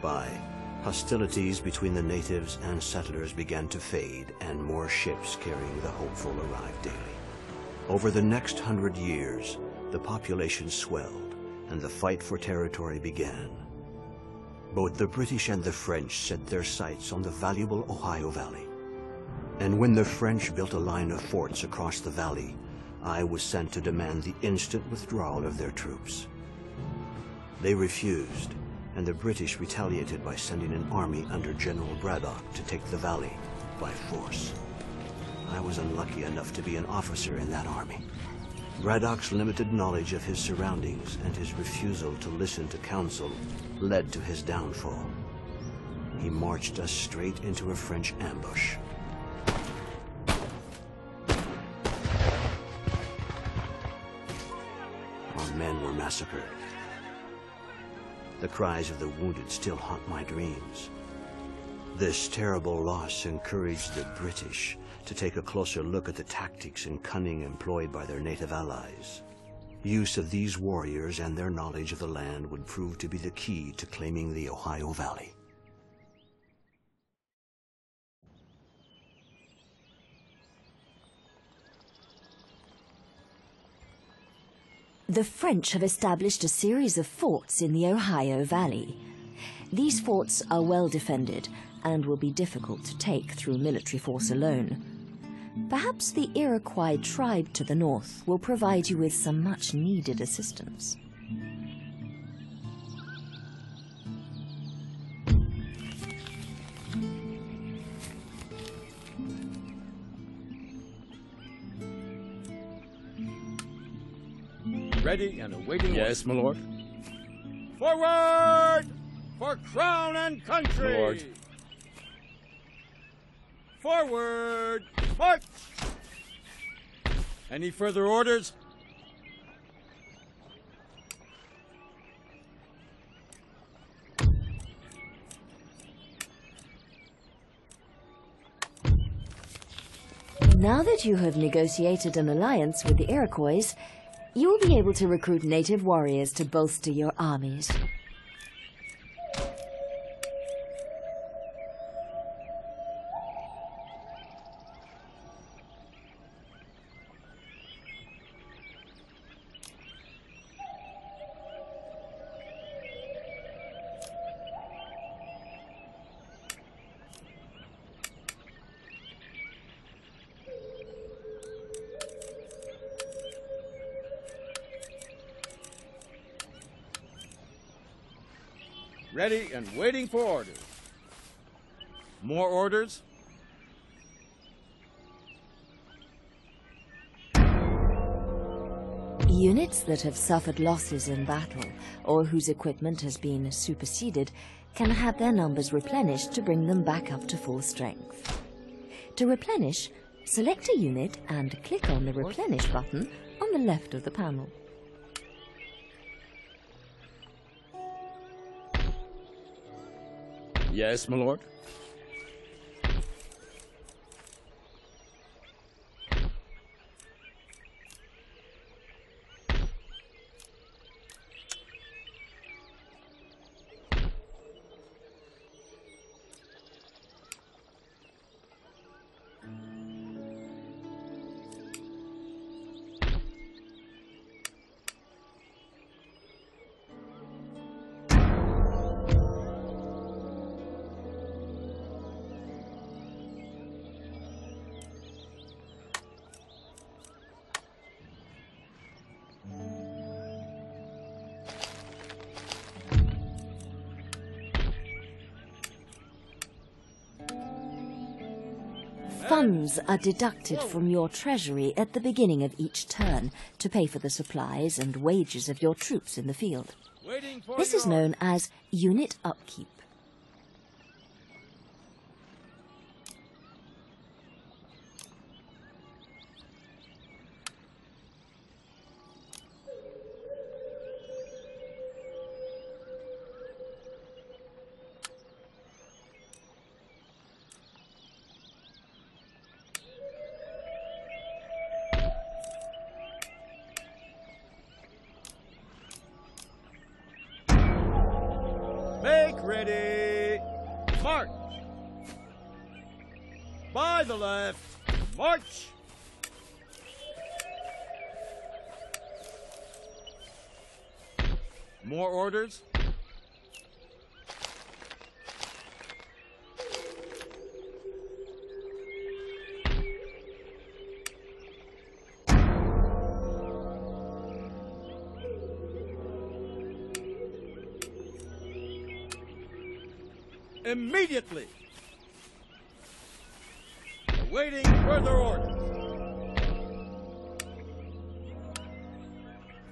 By hostilities between the natives and settlers began to fade, and more ships carrying the hopeful arrived daily. Over the next hundred years, the population swelled, and the fight for territory began. Both the British and the French set their sights on the valuable Ohio Valley. And when the French built a line of forts across the valley, I was sent to demand the instant withdrawal of their troops. They refused, and the British retaliated by sending an army under General Braddock to take the valley by force. I was unlucky enough to be an officer in that army. Braddock's limited knowledge of his surroundings and his refusal to listen to counsel led to his downfall. He marched us straight into a French ambush. Our men were massacred. The cries of the wounded still haunt my dreams. This terrible loss encouraged the British to take a closer look at the tactics and cunning employed by their native allies. Use of these warriors and their knowledge of the land would prove to be the key to claiming the Ohio Valley. The French have established a series of forts in the Ohio Valley. These forts are well defended and will be difficult to take through military force alone. Perhaps the Iroquois tribe to the north will provide you with some much needed assistance. Ready and awaiting Yes, my lord. Forward! For crown and country! My lord. Forward! March! Any further orders? Now that you have negotiated an alliance with the Iroquois, you will be able to recruit native warriors to bolster your armies. Ready and waiting for orders. More orders? Units that have suffered losses in battle or whose equipment has been superseded can have their numbers replenished to bring them back up to full strength. To replenish, select a unit and click on the Replenish button on the left of the panel. Yes, my lord. Funds are deducted from your treasury at the beginning of each turn to pay for the supplies and wages of your troops in the field. This is known as unit upkeep. Ready. March. By the left. March. More orders? Immediately! Awaiting further orders.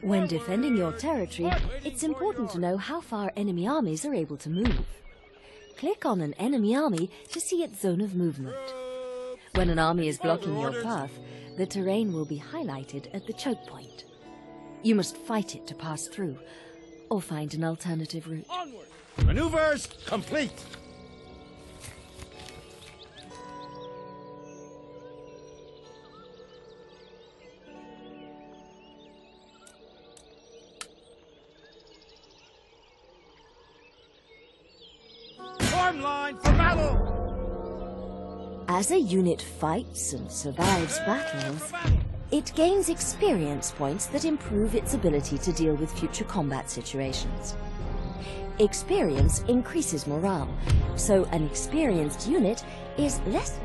When defending your territory, it's important to know how far enemy armies are able to move. Click on an enemy army to see its zone of movement. When an army is blocking your path, the terrain will be highlighted at the choke point. You must fight it to pass through, or find an alternative route. Onward! Maneuvers complete! Line for battle! As a unit fights and survives battles, it gains experience points that improve its ability to deal with future combat situations. Experience increases morale, so an experienced unit is less